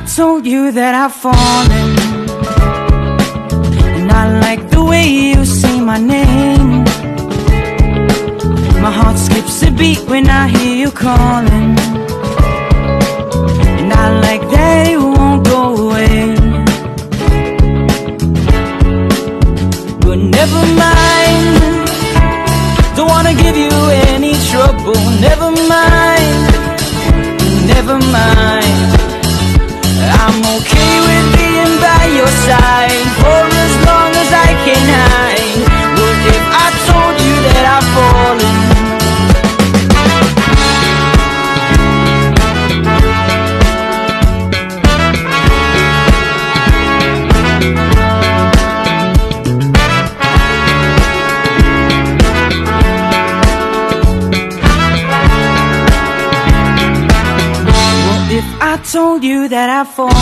told you that I've fallen. And I like the way you say my name. My heart skips a beat when I hear you calling. And I like that it won't go away. But never mind. Don't wanna give you any trouble. Never mind. Never mind I'm okay told you that I've fallen?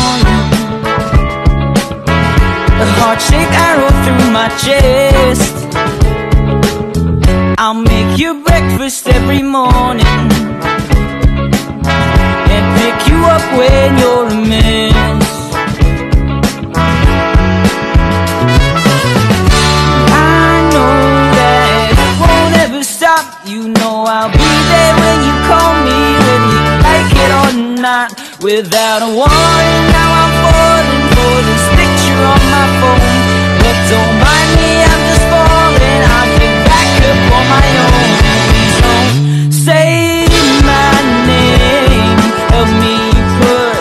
A heart-shaped arrow through my chest I'll make you breakfast every morning Without a warning. Now I'm falling for this picture on my phone. But don't mind me, I'm just falling. I'll get back up on my own. Please don't say my name. Help me put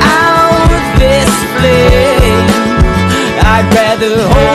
out this flame. I'd rather hold